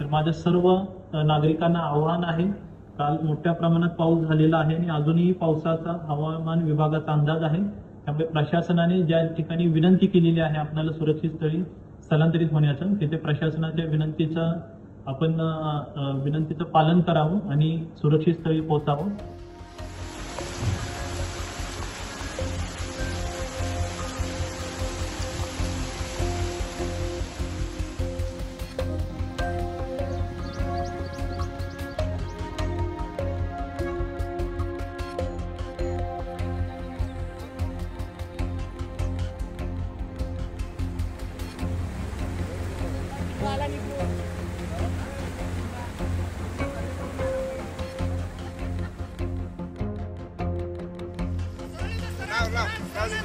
तर माझ्या सर्व नागरिकांना आव्हान आहे. काल मोठ्या प्रमाणात पाऊस झालेला आहे आणि अजूनही पावसाचा हवामान विभागाचा अंदाज आहे. त्यामुळे प्रशासनाने ज्या ठिकाणी विनंती केलेली आहे आपल्याला सुरक्षित स्थळी स्थलांतरित होण्याचं तिथे प्रशासनाच्या विनंतीचा आपण विनंतीचं पालन करावं आणि सुरक्षित स्थळी पोहोचावं. لا لا لازم